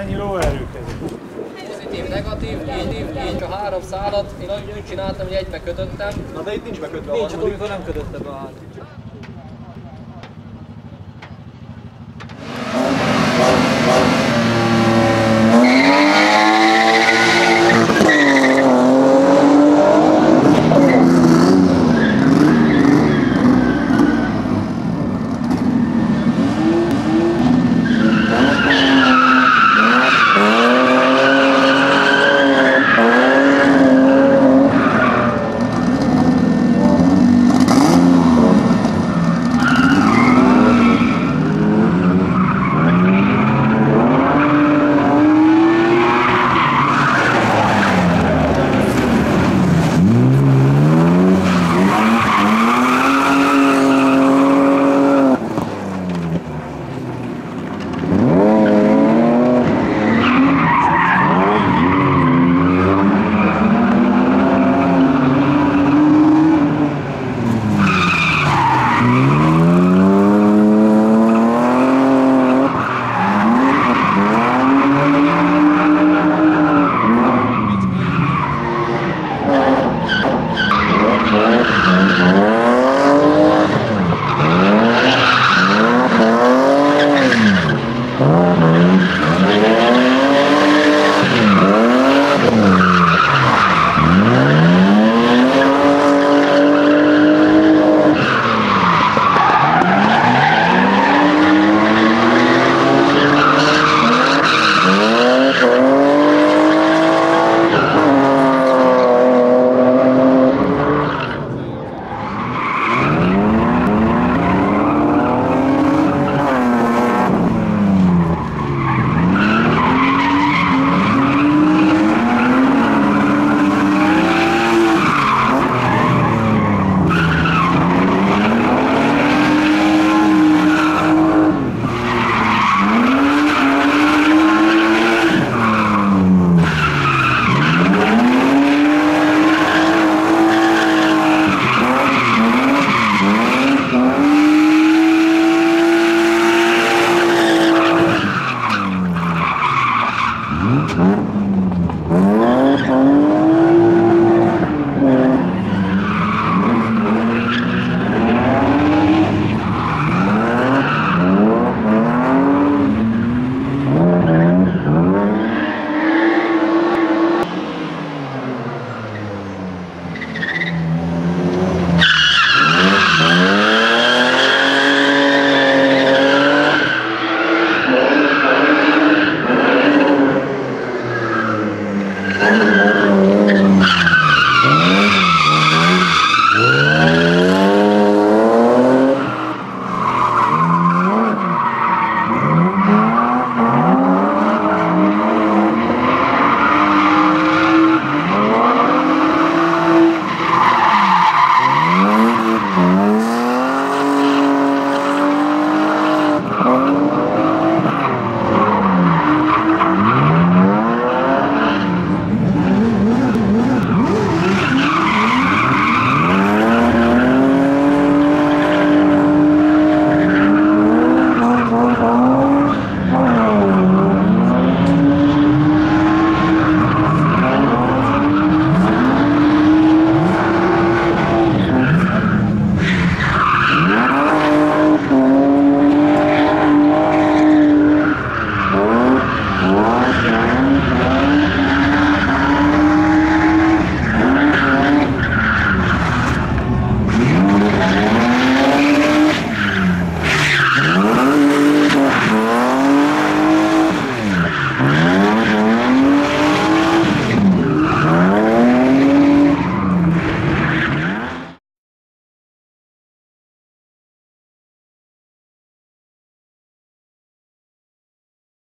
Mennyi lóerők ezek? Pozitív, negatív, így, így a három szállat, én úgy csináltam, hogy egybe kötöttem. Na de itt nincs bekötve a Nincs, harmadik. amikor nem kötötte be a.